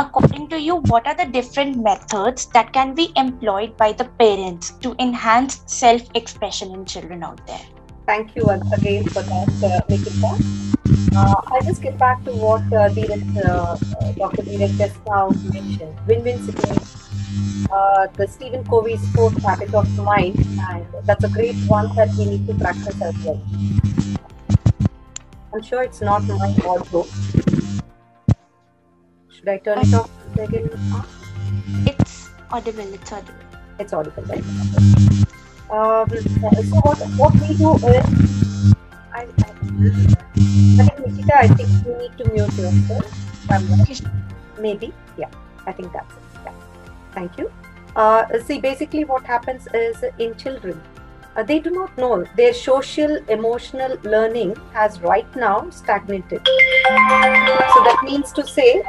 according to you, what are the different methods that can be employed by the parents to enhance self expression in children out there? Thank you once again for that, uh, Nikita. Uh, I'll just get back to what uh, Dheeraj, uh, Dr. Dheeraj just now mentioned win win situation. Uh, the Stephen Covey's fourth habit of mind, and that's a great one that we need to practice as well. I'm sure it's not my audio. Should I turn it off again? It's audible, it's audible. It's audible, right? Um, so what, what we do is, I, I, I think Nikita, I think you need to mute yourself. Maybe, yeah. I think that's it. Yeah. Thank you. Uh, see, basically, what happens is in children, uh, they do not know their social emotional learning has right now stagnated. So that means to say,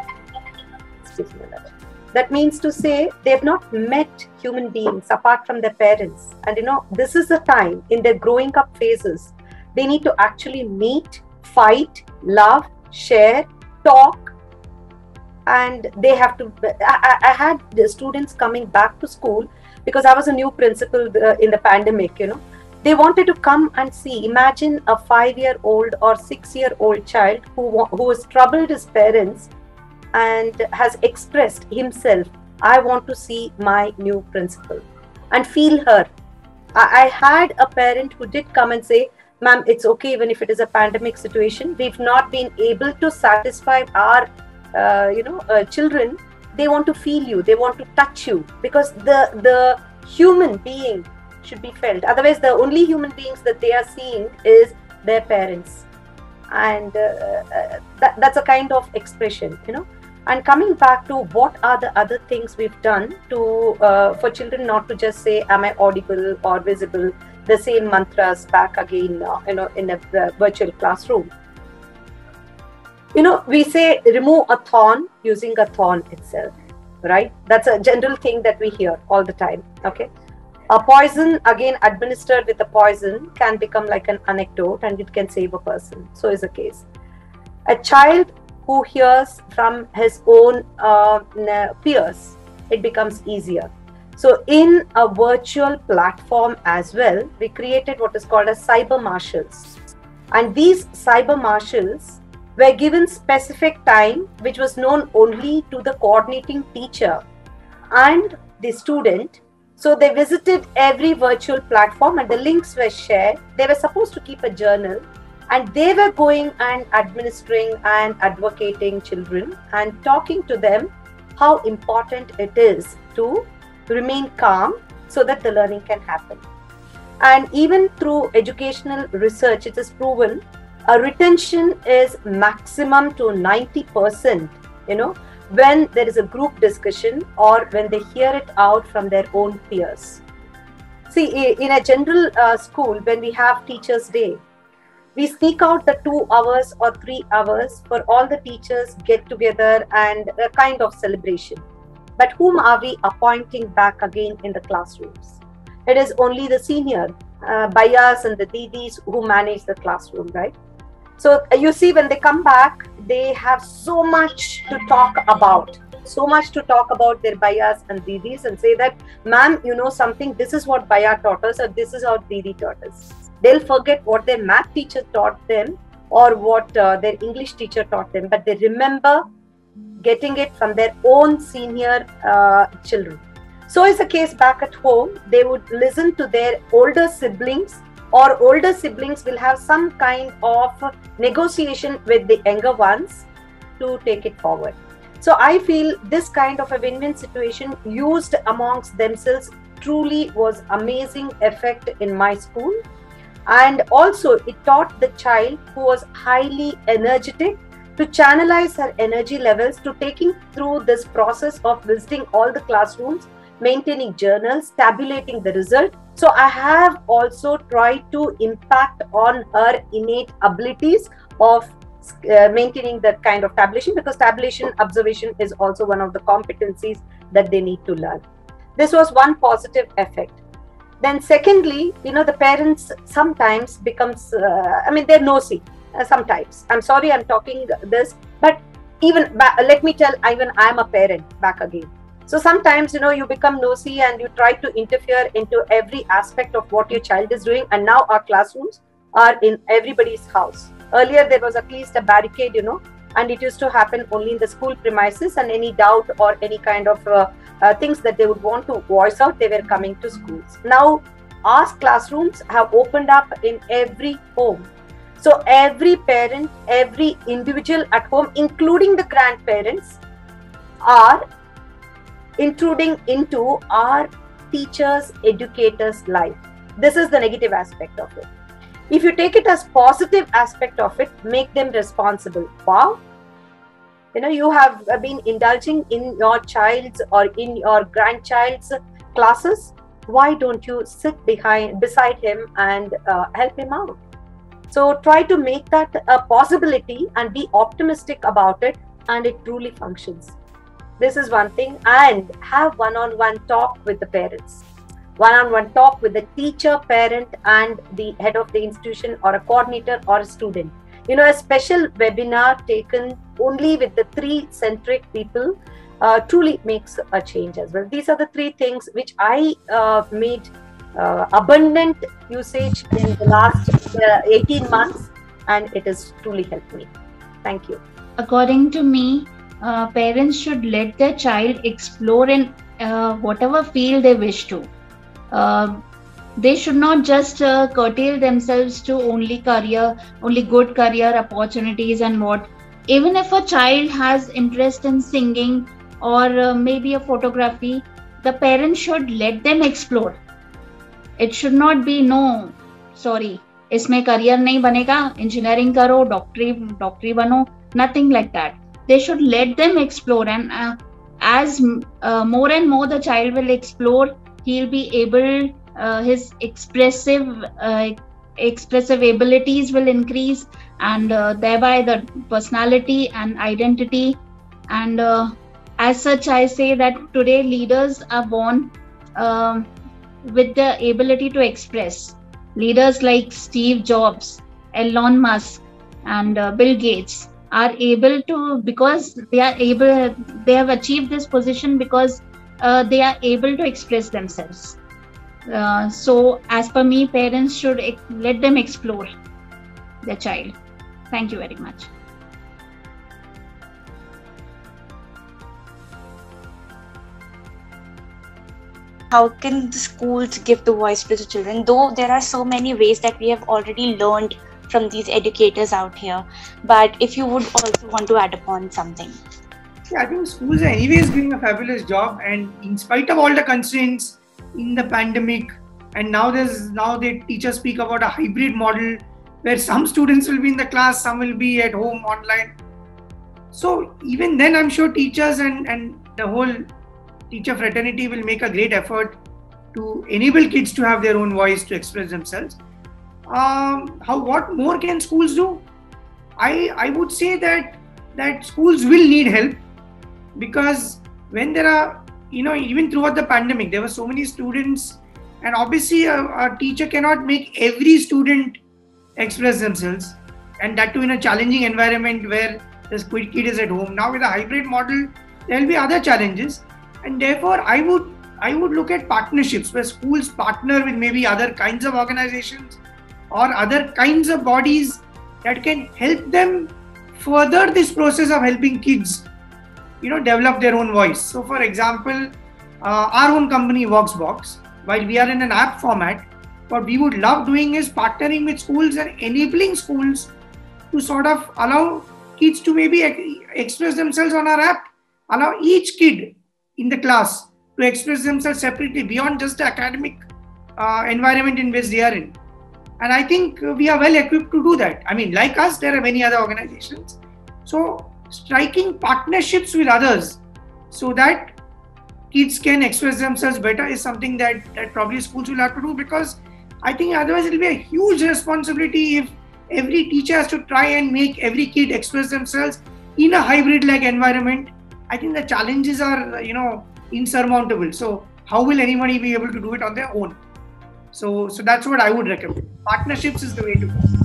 that means to say they have not met human beings apart from their parents. And you know this is the time in their growing up phases they need to actually meet fight love share talk and they have to i, I had students coming back to school because i was a new principal uh, in the pandemic you know. They wanted to come and see imagine a 5 year old or 6 year old child who who has troubled his parents and has expressed himself i want to see my new principal and feel her. I, I had a parent who did come and say ma'am it's okay even if it is a pandemic situation. We've not been able to satisfy our uh, you know uh, children. They want to feel you. They want to touch you. Because the the human being should be felt. Otherwise the only human beings that they are seeing is their parents. And uh, uh that, that's a kind of expression you know and coming back to what are the other things we've done to uh, for children not to just say am i audible or visible? The same mantras back again uh, you know in a uh, virtual classroom. You know we say remove a thorn using a thorn itself right? That's a general thing that we hear all the time okay? A poison again administered with a poison can become like an anecdote and it can save a person. So is the case. A child who hears from his own uh, peers, it becomes easier. So, in a virtual platform as well, we created what is called as cyber marshals. And these cyber marshals were given specific time, which was known only to the coordinating teacher and the student. So, they visited every virtual platform and the links were shared. They were supposed to keep a journal and they were going and administering and advocating children and talking to them how important it is to remain calm so that the learning can happen. And even through educational research it is proven a retention is maximum to 90% you know when there is a group discussion or when they hear it out from their own peers. See in a general uh, school when we have teachers day we sneak out the two hours or three hours for all the teachers get together and a kind of celebration. But whom are we appointing back again in the classrooms? It is only the senior uh, bayas and the didis who manage the classroom right? So uh, you see when they come back they have so much to talk about so much to talk about their bayas and didis and say that ma'am you know something this is what baya taught us or this is how didi taught us they'll forget what their math teacher taught them or what uh, their English teacher taught them, but they remember getting it from their own senior uh, children. So is the case back at home. They would listen to their older siblings, or older siblings will have some kind of negotiation with the younger ones to take it forward. So I feel this kind of a win-win situation used amongst themselves truly was amazing effect in my school and also it taught the child who was highly energetic to channelize her energy levels to taking through this process of visiting all the classrooms maintaining journals tabulating the result. So i have also tried to impact on her innate abilities of uh, maintaining that kind of tabulation because tabulation observation is also one of the competencies that they need to learn. This was one positive effect then secondly you know the parents sometimes becomes uh, i mean they're nosy uh, sometimes. I'm sorry i'm talking this but even let me tell even i'm a parent back again. So sometimes you know you become nosy and you try to interfere into every aspect of what your child is doing. And now our classrooms are in everybody's house. Earlier there was at least a barricade you know and it used to happen only in the school premises. And any doubt or any kind of uh, uh, things that they would want to voice out they were coming to schools. Now our classrooms have opened up in every home. So every parent every individual at home including the grandparents are intruding into our teachers educators life. This is the negative aspect of it. If you take it as positive aspect of it make them responsible. Wow you know you have been indulging in your child's or in your grandchild's classes. Why don't you sit behind beside him and uh, help him out? So try to make that a possibility and be optimistic about it and it truly functions. This is one thing and have one-on-one talk with the parents. One-on-one talk with the teacher parent and the head of the institution or a coordinator or a student you know a special webinar taken only with the three centric people uh, truly makes a change as well. These are the three things which i uh, made uh, abundant usage in the last uh, 18 months and it has truly helped me. Thank you. According to me uh, parents should let their child explore in uh, whatever field they wish to they should not just uh, curtail themselves to only career only good career opportunities and what even if a child has interest in singing or uh, maybe a photography the parents should let them explore it should not be no sorry इसमें career नहीं बनेगा engineering करो डॉक्टरी डॉक्टरी बनो nothing like that they should let them explore and uh, as uh, more and more the child will explore he'll be able uh, his expressive uh, expressive abilities will increase and uh, thereby the personality and identity. And uh, as such i say that today leaders are born um, with the ability to express. Leaders like steve jobs elon musk and bill gates are able to because they are able they have achieved this position because uh, they are able to express themselves uh, so as per me parents should let them explore their child. Thank you very much. How can the schools give the voice to the children? Though there are so many ways that we have already learned from these educators out here but if you would also want to add upon something. Yeah, i think schools are anyways doing a fabulous job and in spite of all the constraints in the pandemic. And now there's now the teachers speak about a hybrid model where some students will be in the class some will be at home online. So even then i'm sure teachers and and the whole teacher fraternity will make a great effort to enable kids to have their own voice to express themselves. Um, how what more can schools do? I i would say that that schools will need help because when there are you know even throughout the pandemic there were so many students and obviously uh, a, a teacher cannot make every student express themselves. And that too in a challenging environment where the kid is at home. Now with a hybrid model there will be other challenges. And therefore i would i would look at partnerships where schools partner with maybe other kinds of organizations or other kinds of bodies that can help them further this process of helping kids you know develop their own voice. So for example uh, our own company voxbox while we are in an app format what we would love doing is partnering with schools and enabling schools to sort of allow kids to maybe express themselves on our app. Allow each kid in the class to express themselves separately beyond just the academic uh, environment in which they are in. And i think we are well equipped to do that. I mean like us there are many other organizations. So striking partnerships with others so that kids can express themselves better is something that that probably schools will have to do because i think otherwise it will be a huge responsibility if every teacher has to try and make every kid express themselves in a hybrid like environment. I think the challenges are you know insurmountable. So how will anybody be able to do it on their own? So so that's what i would recommend. Partnerships is the way to go